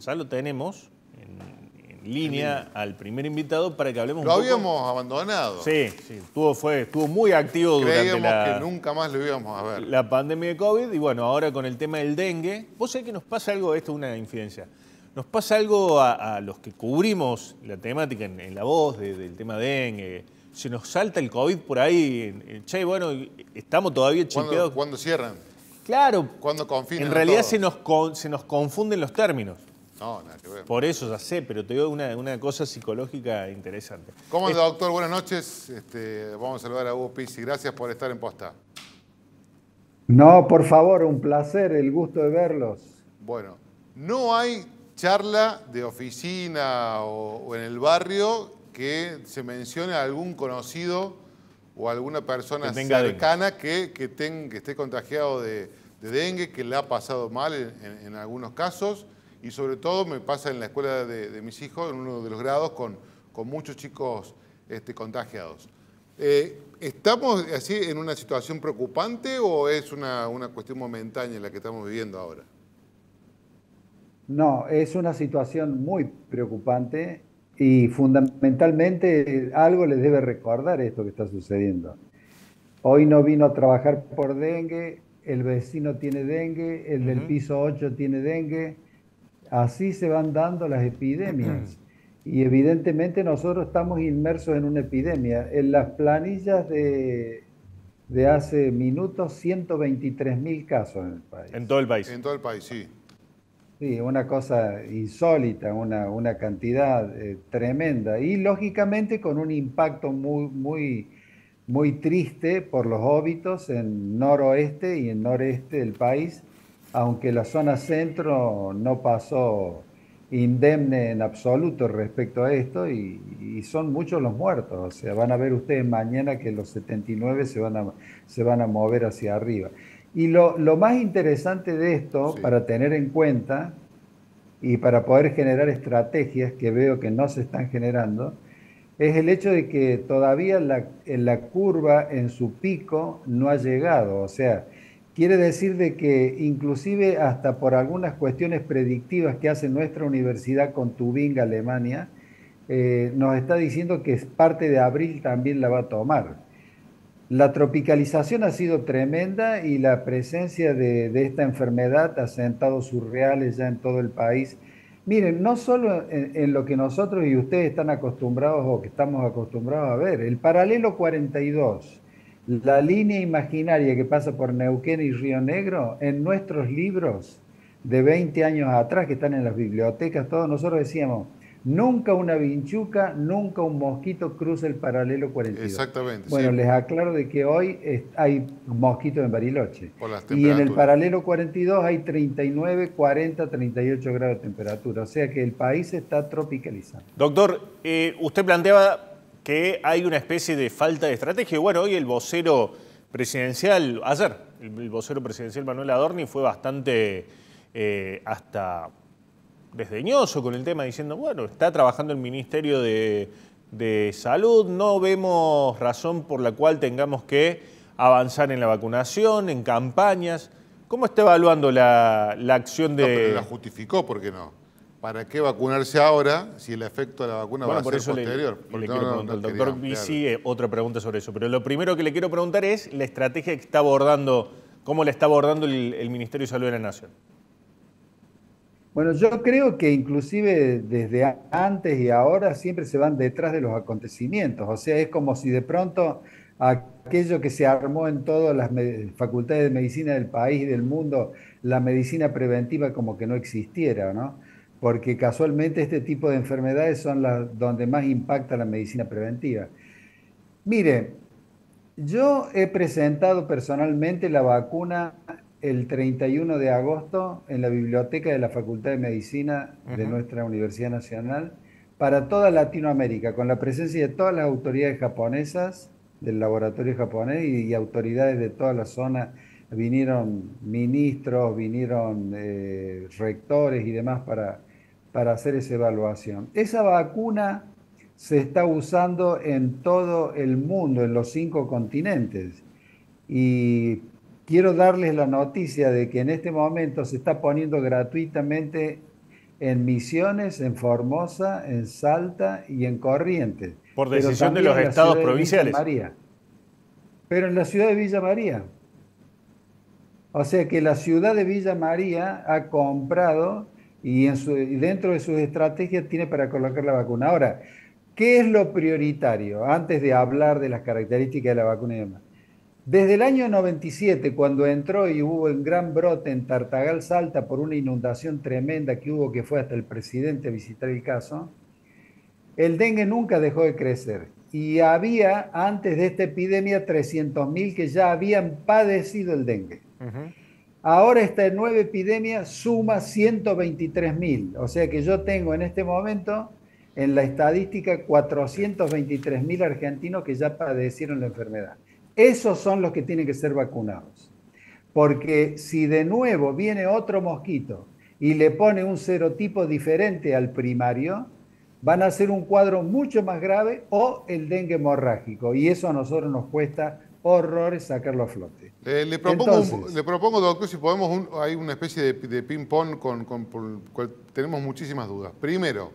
ya lo tenemos en, línea al primer invitado para que hablemos lo un poco. Lo habíamos abandonado. Sí, sí, estuvo, fue, estuvo muy activo durante la... que nunca más lo íbamos a ver. La pandemia de COVID y bueno, ahora con el tema del dengue. Vos sabés que nos pasa algo, esto es una infidencia, nos pasa algo a, los que cubrimos la temática en, la voz del tema dengue, se nos salta el COVID por ahí, che, bueno, estamos todavía chipeados. ¿Cuándo, cierran? Claro. ¿Cuándo confinan? En realidad se nos, se nos confunden los términos. No, nada que ver. Por eso ya sé, pero te digo una, una cosa psicológica interesante. ¿Cómo anda, doctor? Buenas noches. Este, vamos a saludar a Hugo Pizzi. Gracias por estar en posta. No, por favor, un placer, el gusto de verlos. Bueno, no hay charla de oficina o, en el barrio que se mencione a algún conocido o alguna persona cercana que, que, que, esté contagiado de, dengue, que le ha pasado mal en algunos casos y sobre todo me pasa en la escuela de, mis hijos, en uno de los grados, con, con muchos chicos este, contagiados. Eh, ¿Estamos así en una situación preocupante o es una, una cuestión momentánea la que estamos viviendo ahora? No, es una situación muy preocupante y fundamentalmente algo les debe recordar esto que está sucediendo. Hoy no vino a trabajar por dengue, el vecino tiene dengue, el del piso 8 tiene dengue, Así se van dando las epidemias. Y evidentemente nosotros estamos inmersos en una epidemia. En las planillas de, de hace minutos, 123 mil casos en el país. En todo el país. En todo el país, sí. Sí, una cosa insólita, una, una cantidad eh, tremenda. Y lógicamente con un impacto muy, muy, muy triste por los óbitos en noroeste y en noreste del país aunque la zona centro no pasó indemne en absoluto respecto a esto y, son muchos los muertos. O sea, van a ver ustedes mañana que los 79 se van a, se van a mover hacia arriba. Y lo, más interesante de esto, para tener en cuenta y para poder generar estrategias que veo que no se están generando, es el hecho de que todavía la, la curva en su pico no ha llegado. O sea, Quiere decir de que inclusive hasta por algunas cuestiones predictivas que hace nuestra universidad con Tubinga, Alemania, eh, nos está diciendo que parte de abril también la va a tomar. La tropicalización ha sido tremenda y la presencia de, esta enfermedad ha sentado surreales ya en todo el país. Miren, no solo en, en, lo que nosotros y ustedes están acostumbrados o que estamos acostumbrados a ver, el paralelo 42 la línea imaginaria que pasa por Neuquén y Río Negro, en nuestros libros de 20 años atrás que están en las bibliotecas, todos nosotros decíamos, nunca una vinchuca, nunca un mosquito cruza el paralelo 42. Exactamente. Bueno, les aclaro de que hoy hay mosquitos en Bariloche. y en el paralelo 42 hay 39, 40, 38 grados de temperatura. O sea que el país está tropicalizando. Doctor, eh, usted planteaba que hay una especie de falta de estrategia. Bueno, hoy el vocero presidencial, ayer, el, vocero presidencial Manuel Adorni fue bastante eh, hasta desdeñoso con el tema, diciendo, bueno, está trabajando el Ministerio de, Salud, no vemos razón por la cual tengamos que avanzar en la vacunación, en campañas. ¿Cómo está evaluando la, acción de...? No, pero la justificó, ¿por qué no? ¿Para qué vacunarse ahora si el efecto de la vacuna va a ser posterior? Le, quiero preguntar al doctor Bici otra pregunta sobre eso. Pero lo primero que le quiero preguntar es la estrategia que está abordando, cómo la está abordando el, Ministerio de Salud de la Nación. Bueno, yo creo que inclusive desde antes y ahora siempre se van detrás de los acontecimientos. O sea, es como si de pronto aquello que se armó en todas las facultades de medicina del país y del mundo, la medicina preventiva como que no existiera, ¿no? Porque casualmente este tipo de enfermedades son las donde más impacta la medicina preventiva. Mire, yo he presentado personalmente la vacuna el 31 de agosto en la biblioteca de la Facultad de Medicina de nuestra Universidad Nacional para toda Latinoamérica, con la presencia de todas las autoridades japonesas del laboratorio japonés y, autoridades de toda la zona. Vinieron ministros, vinieron eh, rectores y demás para, para hacer esa evaluación. Esa vacuna se está usando en todo el mundo, en los cinco continentes. Y quiero darles la noticia de que en este momento se está poniendo gratuitamente en Misiones, en Formosa, en Salta y en Corrientes. Por decisión de los estados provinciales. María. Pero en la ciudad de Villa María. O sea que la ciudad de Villa María ha comprado y, dentro de sus estrategias tiene para colocar la vacuna. Ahora, ¿qué es lo prioritario antes de hablar de las características de la vacuna y demás? Desde el año 97, cuando entró y hubo un gran brote en Tartagal Salta por una inundación tremenda que hubo, que fue hasta el presidente a visitar el caso, el dengue nunca dejó de crecer. Y había, antes de esta epidemia, 300.000 que ya habían padecido el dengue. Ahora esta nueva epidemia suma 123.000. O sea que yo tengo en este momento en la estadística 423.000 argentinos que ya padecieron la enfermedad. Esos son los que tienen que ser vacunados. Porque si de nuevo viene otro mosquito y le pone un serotipo diferente al primario, van a ser un cuadro mucho más grave o el dengue hemorrágico. Y eso a nosotros nos cuesta horrores sacarlo a flote. le, propongo, doctor, si podemos, hay una especie de, ping-pong con, con, cual tenemos muchísimas dudas. Primero,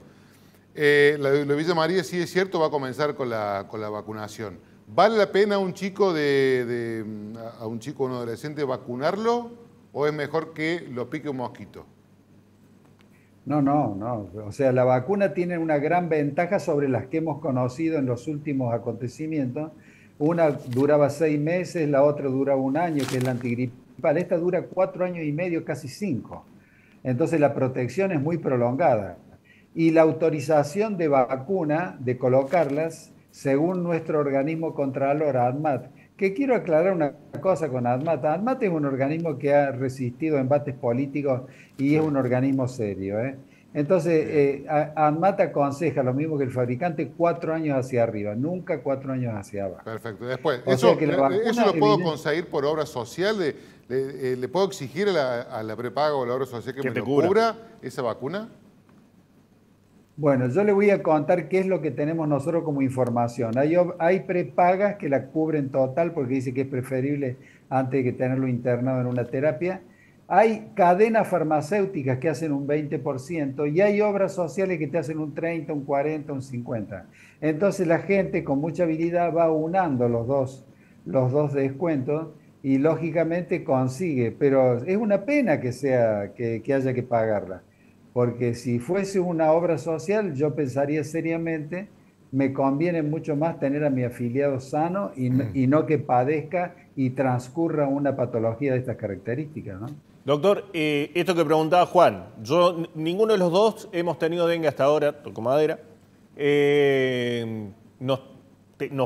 eh, la de Villa María sí es cierto, va a comenzar con la, con la vacunación. ¿Vale la pena a un chico de, a un chico un adolescente vacunarlo o es mejor que lo pique un mosquito? No, no, no. O sea, la vacuna tiene una gran ventaja sobre las que hemos conocido en los últimos acontecimientos. Una duraba seis meses, la otra duraba un año, que es la antigripal. Esta dura cuatro años y medio, casi cinco. Entonces la protección es muy prolongada. Y la autorización de vacuna, de colocarlas, según nuestro organismo contralor, ADMAT, que quiero aclarar una cosa con ADMAT. ADMAT es un organismo que ha resistido embates políticos y es un organismo serio. ¿eh? Entonces, eh, ADMAT aconseja lo mismo que el fabricante cuatro años hacia arriba, nunca cuatro años hacia abajo. Perfecto. Después, eso, lo puedo conseguir por obra social. De, eh, ¿Le puedo exigir a la, prepaga o la obra social que, me cubra esa vacuna? Bueno, yo le voy a contar qué es lo que tenemos nosotros como información. Hay, hay prepagas que la cubren total porque dice que es preferible antes de que tenerlo internado en una terapia. Hay cadenas farmacéuticas que hacen un 20% y hay obras sociales que te hacen un 30, un 40, un 50. Entonces la gente con mucha habilidad va unando los dos, los dos descuentos y lógicamente consigue, pero es una pena que, sea, que haya que pagarla porque si fuese una obra social, yo pensaría seriamente, me conviene mucho más tener a mi afiliado sano y, no que padezca y transcurra una patología de estas características. ¿no? Doctor, eh, esto que preguntaba Juan, yo ninguno de los dos hemos tenido dengue hasta ahora, toco madera. Eh, nos,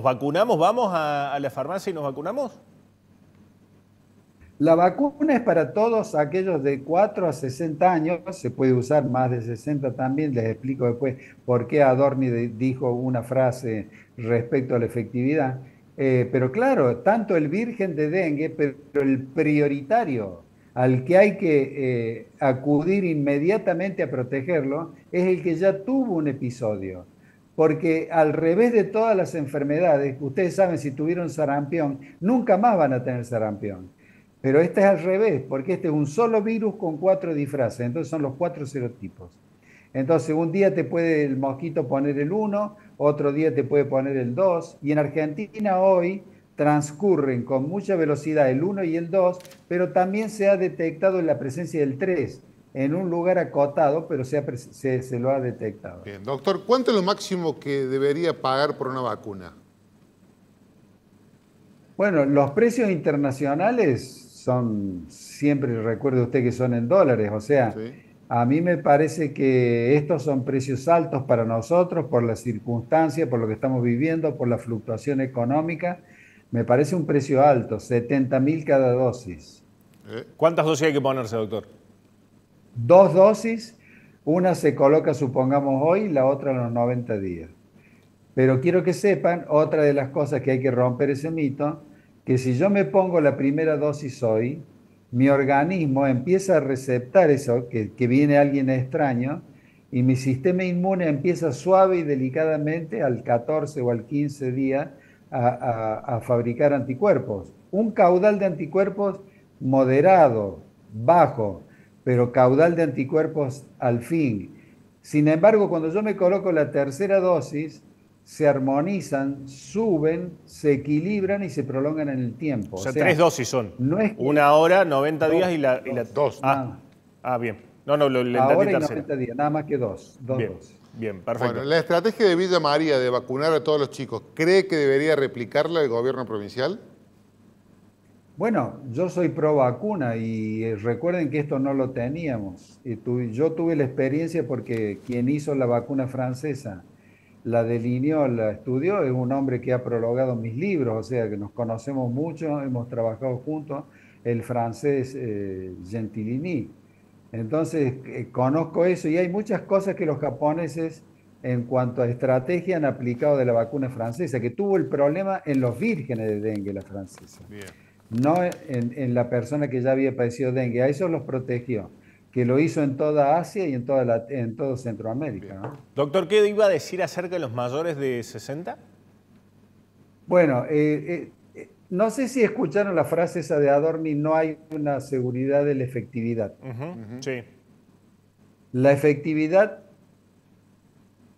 vacunamos? ¿Vamos a la farmacia y nos vacunamos? La vacuna es para todos aquellos de 4 a 60 años, se puede usar más de 60 también, les explico después por qué Adorni dijo una frase respecto a la efectividad. Eh, pero claro, tanto el virgen de dengue, pero el prioritario al que hay que eh, acudir inmediatamente a protegerlo es el que ya tuvo un episodio. Porque al revés de todas las enfermedades, ustedes saben, si tuvieron sarampión, nunca más van a tener sarampión. Pero este es al revés, porque este es un solo virus con cuatro disfraces, entonces son los cuatro serotipos. Entonces, un día te puede el mosquito poner el 1, otro día te puede poner el 2, y en Argentina hoy transcurren con mucha velocidad el 1 y el 2, pero también se ha detectado la presencia del 3 en un lugar acotado, pero se, se, se lo ha detectado. Bien, doctor, ¿cuánto es lo máximo que debería pagar por una vacuna? Bueno, los precios internacionales son, siempre recuerde usted que son en dólares, o sea, a mí me parece que estos son precios altos para nosotros por las circunstancias, por lo que estamos viviendo, por la fluctuación económica. Me parece un precio alto, 70 mil cada dosis. Eh. ¿Cuántas dosis hay que ponerse, doctor? Dos dosis, una se coloca, supongamos, hoy, la otra en los 90 días. Pero quiero que sepan, otra de las cosas que hay que romper ese mito, que si yo me pongo la primera dosis hoy, mi organismo empieza a receptar eso, que, viene alguien extraño, y mi sistema inmune empieza suave y delicadamente al 14 o al 15 día a, fabricar anticuerpos. Un caudal de anticuerpos moderado, bajo, pero caudal de anticuerpos al fin. Sin embargo, cuando yo me coloco la tercera dosis, se armonizan, suben, se equilibran y se prolongan en el tiempo. O sea, tres dosis son. Una hora, 90 días y la, dos. Ah, ah, bien. No, no, lo, Ahora y 90 días, nada más que dos. dos bien, bien, perfecto. Bueno, la estrategia de Villa María de vacunar a todos los chicos, ¿cree que debería replicarla el gobierno provincial? Bueno, yo soy pro vacuna y eh, recuerden que esto no lo teníamos. Y yo tuve la experiencia porque quien hizo la vacuna francesa la delineó, la estudió, es un hombre que ha prologado mis libros, o sea que nos conocemos mucho, hemos trabajado juntos, el francés eh, Gentilini. Entonces, eh, conozco eso y hay muchas cosas que los japoneses en cuanto a estrategia han aplicado de la vacuna francesa, que tuvo el problema en los vírgenes de dengue, la francesa. No en, en, la persona que ya había padecido dengue, a eso los protegió que lo hizo en toda Asia y en, toda la, en todo Centroamérica. Doctor, ¿qué iba a decir acerca de los mayores de 60? Bueno, eh, eh, no sé si escucharon la frase esa de Adorni, no hay una seguridad de la efectividad. Sí. La efectividad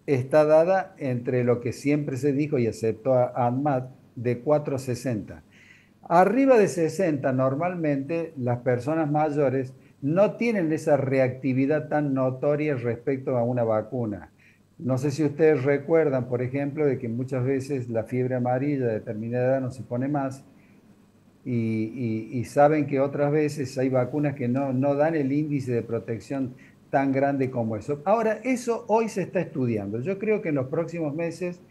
está dada entre lo que siempre se dijo y aceptó a ANMAT de 4 a 60. Arriba de 60, normalmente las personas mayores no tienen esa reactividad tan notoria respecto a una vacuna. No sé si ustedes recuerdan, por ejemplo, de que muchas veces la fiebre amarilla de determinada edad no se pone más y, saben que otras veces hay vacunas que no, no dan el índice de protección tan grande como eso. Ahora, eso hoy se está estudiando. Yo creo que en los próximos meses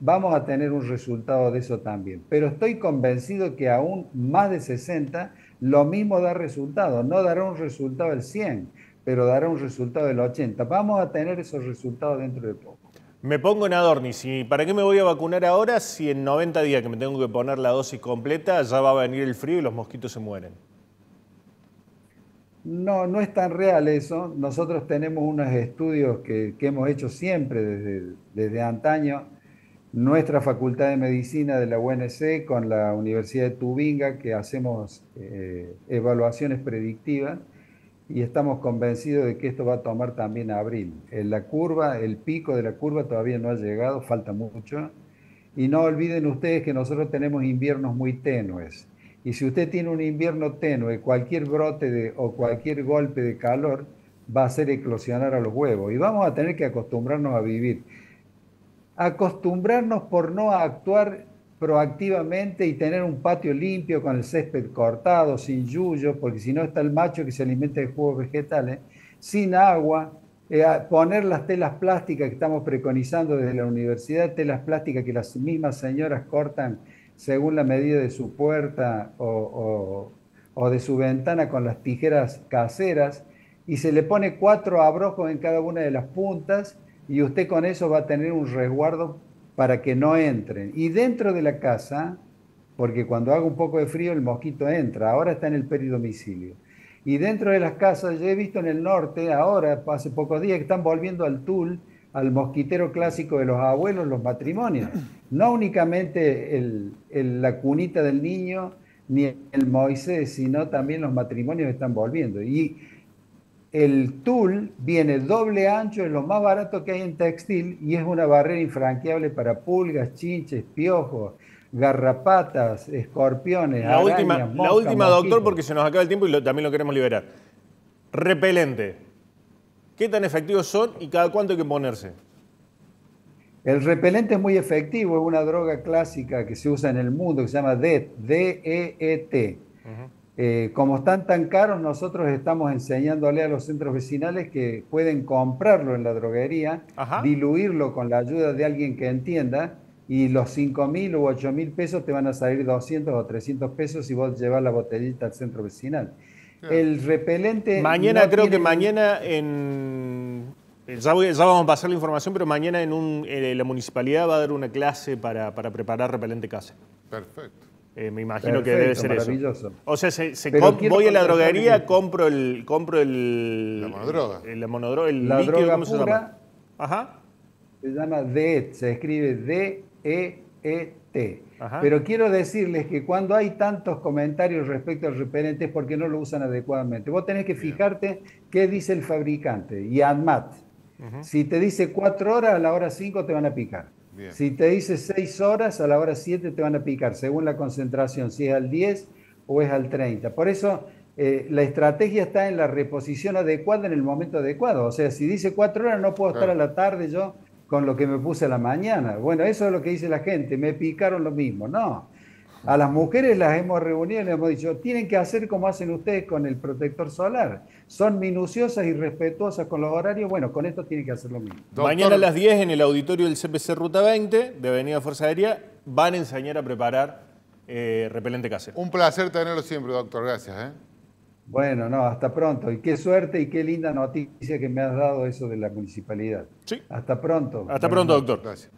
vamos a tener un resultado de eso también. Pero estoy convencido que aún más de 60 lo mismo da resultado. No dará un resultado del 100, pero dará un resultado del 80. Vamos a tener esos resultados dentro de poco. Me pongo en Adornis y ¿para qué me voy a vacunar ahora si en 90 días que me tengo que poner la dosis completa ya va a venir el frío y los mosquitos se mueren? No, no es tan real eso. Nosotros tenemos unos estudios que, hemos hecho siempre desde, desde antaño nuestra Facultad de Medicina de la UNC con la Universidad de Tubinga, que hacemos eh, evaluaciones predictivas y estamos convencidos de que esto va a tomar también abril. La curva, el pico de la curva todavía no ha llegado, falta mucho. Y no olviden ustedes que nosotros tenemos inviernos muy tenues. Y si usted tiene un invierno tenue, cualquier brote de, o cualquier golpe de calor va a hacer eclosionar a los huevos. Y vamos a tener que acostumbrarnos a vivir acostumbrarnos por no actuar proactivamente y tener un patio limpio con el césped cortado, sin yuyo, porque si no está el macho que se alimenta de jugos vegetales, sin agua, eh, poner las telas plásticas que estamos preconizando desde la universidad, telas plásticas que las mismas señoras cortan según la medida de su puerta o, o de su ventana con las tijeras caseras, y se le pone cuatro abrojos en cada una de las puntas, y usted con eso va a tener un resguardo para que no entren. Y dentro de la casa, porque cuando haga un poco de frío el mosquito entra, ahora está en el peridomicilio. Y dentro de las casas, yo he visto en el norte, ahora, hace pocos días, que están volviendo al tul, al mosquitero clásico de los abuelos, los matrimonios. No únicamente la cunita del niño ni el Moisés, sino también los matrimonios están volviendo. Y el tul viene doble ancho, es lo más barato que hay en textil y es una barrera infranqueable para pulgas, chinches, piojos, garrapatas, escorpiones. La última, la última doctor, porque se nos acaba el tiempo y también lo queremos liberar. Repelente. ¿Qué tan efectivos son y cada cuánto hay que ponerse? El repelente es muy efectivo, es una droga clásica que se usa en el mundo que se llama D-E-E-T. Eh, como están tan caros, nosotros estamos enseñándole a los centros vecinales que pueden comprarlo en la droguería, diluirlo con la ayuda de alguien que entienda y los 5 mil u 8 mil pesos te van a salir 200 o 300 pesos si vos llevas la botellita al centro vecinal. El repelente... Mañana, creo que mañana en... Ya, vamos a pasar la información, pero mañana en eh, la municipalidad va a dar una clase para, para preparar repelente casa. Perfecto. Eh, me imagino que debe ser eso. O sea, se, voy a la droguería, compro el, compro el. La monodroga. El, la monodroga, el la líquido, droga ¿cómo pura, se llama? Ajá. Se llama DET, se escribe D-E-T. Pero quiero decirles que cuando hay tantos comentarios respecto al repelente es porque no lo usan adecuadamente. Vos tenés que fijarte qué dice el fabricante y ADMAT. Si te dice cuatro horas, a la hora cinco te van a picar. Si te dice seis horas, a la hora siete te van a picar, según la concentración, si es al 10 o es al 30. Por eso eh, la estrategia está en la reposición adecuada en el momento adecuado. O sea, si dice cuatro horas, no puedo estar a la tarde yo con lo que me puse a la mañana. Bueno, eso es lo que dice la gente, me picaron lo mismo. No, a las mujeres las hemos reunido y les hemos dicho, tienen que hacer como hacen ustedes con el protector solar. Son minuciosas y respetuosas con los horarios. Bueno, con esto tienen que hacer lo mismo. Mañana a las 10 en el auditorio del CPC Ruta 20 de Avenida Fuerza Aérea van a enseñar a preparar eh, repelente casero. Un placer tenerlo siempre, doctor. Gracias. ¿eh? Bueno, no, hasta pronto. Y qué suerte y qué linda noticia que me has dado eso de la municipalidad. Sí. Hasta pronto. Hasta pronto, doctor. Gracias.